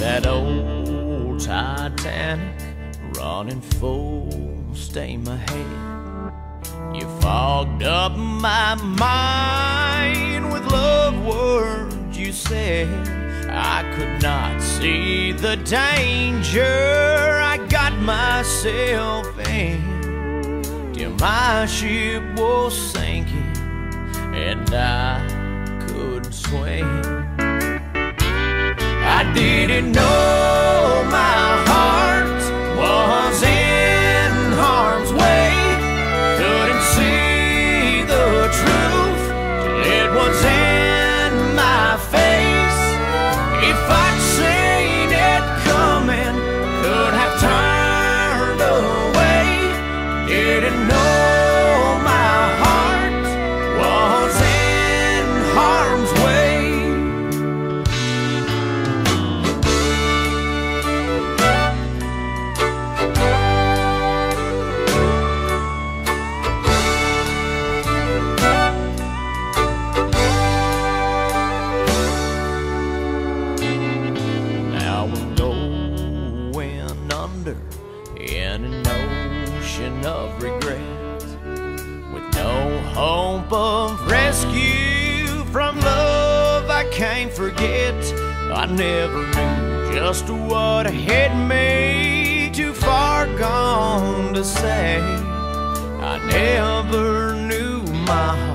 that old Titanic running full steam ahead. You fogged up my mind with love words you said. I could not see the danger I got myself in till my ship was sinking and I couldn't swim. Didn't know going in an ocean of regret with no hope of rescue from love I can't forget. I never knew just what hit me, too far gone to say. I never knew my heart